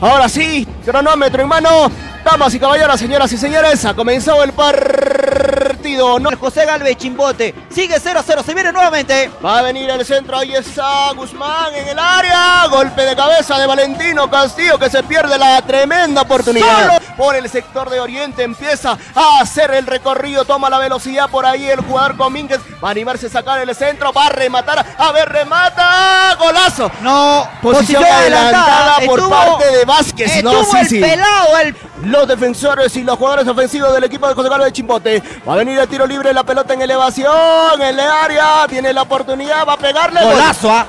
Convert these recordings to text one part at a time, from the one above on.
Ahora sí, cronómetro en mano. Damas y caballeros, señoras y señores, ha comenzado el partido. No. José Galvez Chimbote. Sigue 0 a 0. Se viene nuevamente. Va a venir el centro. Ahí está Guzmán en el área. Golpe de cabeza de Valentino Castillo que se pierde la tremenda oportunidad. Solo por el sector de Oriente empieza a hacer el recorrido. Toma la velocidad por ahí el jugador Comínguez. Va a animarse a sacar el centro. Va a rematar. A ver, remata. Golazo. No. Posición, adelantada, por parte de Vázquez. No, sí, el sí. pelado, el los defensores y los jugadores ofensivos del equipo de José Carlos de Chimbote. Va a venir el tiro libre, la pelota en elevación, en el área, tiene la oportunidad, va a pegarle. Golazo, ¿ah?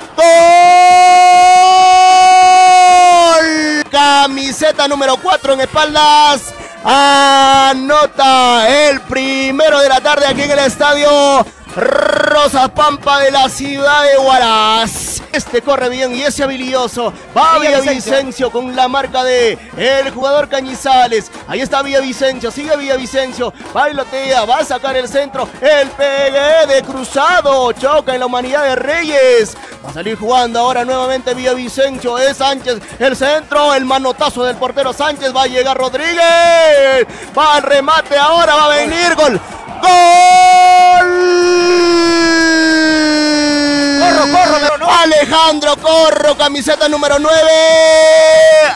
¡Gol! Camiseta número 4 en espaldas. Anota el primero de la tarde aquí en el estadio Rosa Pampa de la ciudad de Huaraz. Este corre bien y ese habilidoso. Va Vicencio con la marca de el jugador Cañizales. Ahí está Vicencio, sigue Vicencio. Bailotea, va a sacar el centro. El pegue de cruzado. Choca en la humanidad de Reyes. Va a salir jugando ahora nuevamente Vicencio. Es Sánchez. El centro, el manotazo del portero Sánchez. Va a llegar Rodríguez. Va al remate ahora, va a venir gol. ¡Gol! Corro. Alejandro Corro, camiseta número 9.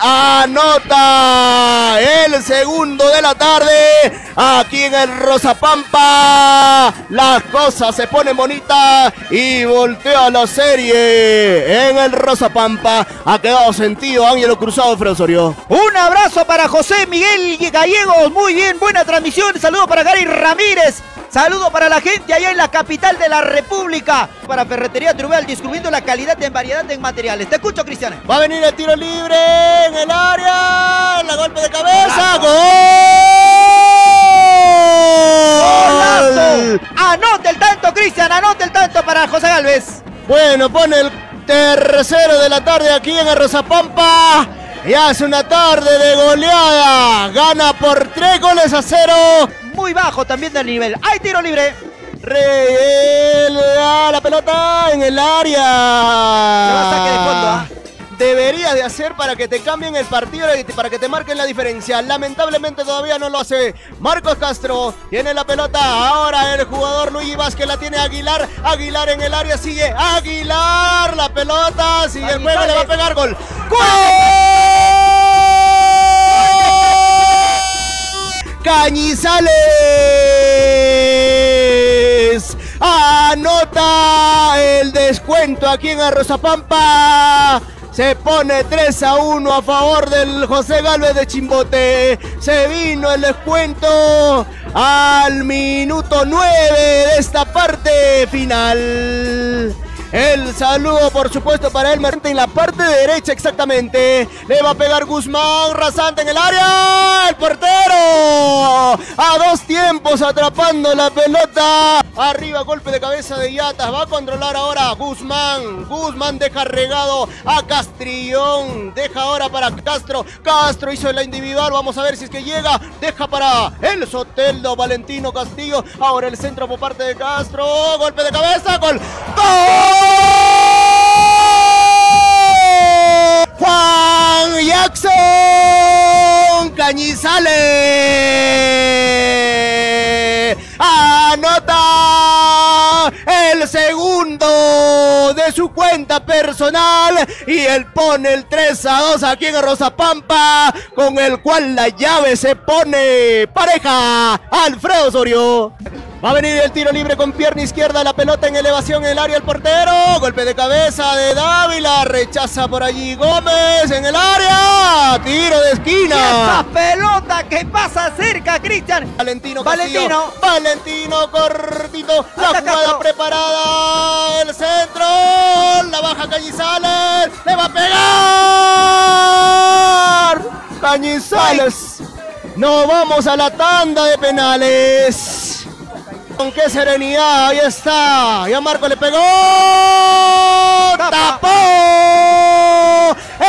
Anota el segundo de la tarde. Aquí en el Rosapampa. Las cosas se ponen bonitas. Y voltea la serie. En el Rosapampa. Ha quedado sentido Ángelo Cruzado Osorio. Un abrazo para José Miguel Gallegos. Muy bien, buena transmisión. Saludo para Gary Ramírez. Saludo para la gente allá en la capital de la República. Para Ferretería Trubel, descubriendo la calidad en variedad en materiales. Te escucho, Cristian. Va a venir el tiro libre en el área. La golpe de cabeza. ¡Gol! ¡Golazo! Anote el tanto, Cristian. Anote el tanto para José Galvez. Bueno, pone el tercero de la tarde aquí en Arrozapampa. Y hace una tarde de goleada. Gana por tres goles a cero muy bajo también del nivel. ¡Hay tiro libre! la pelota en el área. ¿ah? Debería de hacer para que te cambien el partido, para que te marquen la diferencia. Lamentablemente todavía no lo hace. Marcos Castro tiene la pelota. Ahora el jugador Luigi Vázquez la tiene Aguilar. Aguilar en el área sigue. Aguilar la pelota. Sigue el juego, le va a pegar gol. ¡Gol! Cañizales. Anota el descuento aquí en Arrozapampa. Se pone 3 a 1 a favor del José Galvez de Chimbote. Se vino el descuento al minuto 9 de esta parte final. El saludo, por supuesto, para él. En la parte derecha, exactamente. Le va a pegar Guzmán, rasante en el área. El portero. A dos tiempos atrapando la pelota. Arriba, golpe de cabeza de Yatas. Va a controlar ahora Guzmán. Guzmán deja regado a Castrillón. Deja ahora para Castro. Castro hizo la individual. Vamos a ver si es que llega. Deja para el Soteldo Valentino Castillo. Ahora el centro por parte de Castro. Golpe de cabeza. ¡Gol! Cañizales anota el segundo de su cuenta personal y él pone el 3 a 2 aquí en Pampa con el cual la llave se pone pareja Alfredo Osorio. Va a venir el tiro libre con pierna izquierda, la pelota en elevación en el área, el portero. Golpe de cabeza de Dávila, rechaza por allí Gómez en el área. Tiro de esquina. esa pelota que pasa cerca, Cristian. Valentino Valentino. Valentino cortito. La jugada preparada. El centro. La baja Cañizales. Le va a pegar. Cañizales. No vamos a la tanda de penales. Con qué serenidad, ahí está. Ya Marco le pegó. Tapó.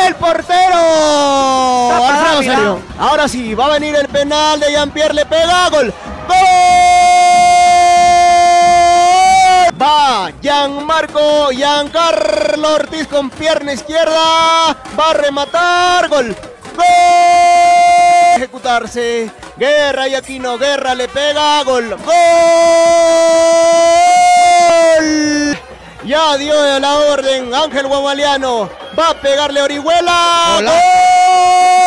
El portero. Ahora sí, va a venir el penal de Jean-Pierre, le pega. Gol. Gol. Va Gianmarco, Giancarlo Ortiz con pierna izquierda. Va a rematar. Gol. Gol. Anotarse. Guerra y Aquino, Guerra le pega, gol. ¡Gol! Ya dio la orden Ángel Guamaliano. Va a pegarle Orihuela. Hola.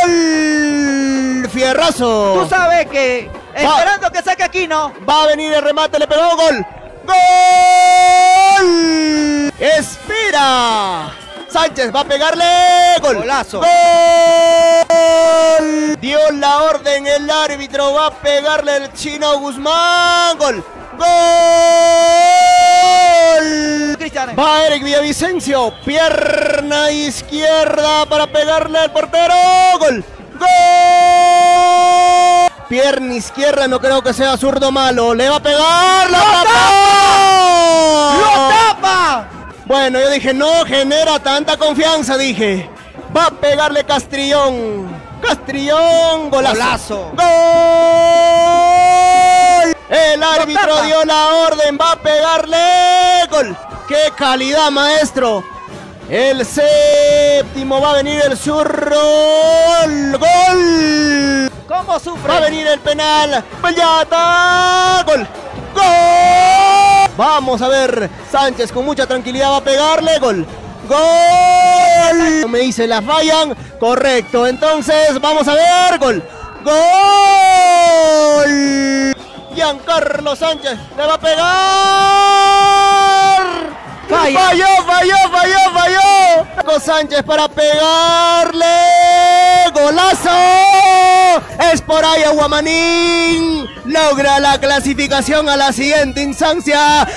¡Gol! Fierrazo. Tú sabes que esperando que saque Aquino. Va a venir el remate, le pegó gol. ¡Gol! ¡Espera! Sánchez va a pegarle gol. Golazo. ¡Gol! Dio la orden el árbitro. Va a pegarle el chino Guzmán. Gol. ¡Gol! Va Eric Villavicencio. Pierna izquierda para pegarle al portero. Gol. ¡Gol! Pierna izquierda, no creo que sea zurdo malo. Le va a pegar. ¡La tapó! ¡Lo tapa! Bueno, yo dije, no genera tanta confianza, dije. Va a pegarle Castrillón. Castrillón, golazo. Golazo. ¡Gol! El árbitro dio la orden, va a pegarle gol. ¡Qué calidad, maestro! El séptimo va a venir el zurro. ¡Gol! ¿Cómo sufre? Va a venir el penal. Vallata. Gol. Gol. Vamos a ver. Sánchez con mucha tranquilidad va a pegarle. Gol. Gol. Me dice, la fallan. Correcto. Entonces, vamos a ver. Gol. Gol. Giancarlo Sánchez le va a pegar. Falla. Falló, falló, falló, falló. Marco Sánchez para pegarle. Golazo. Es por ahí Aguamanín. Logra la clasificación a la siguiente instancia.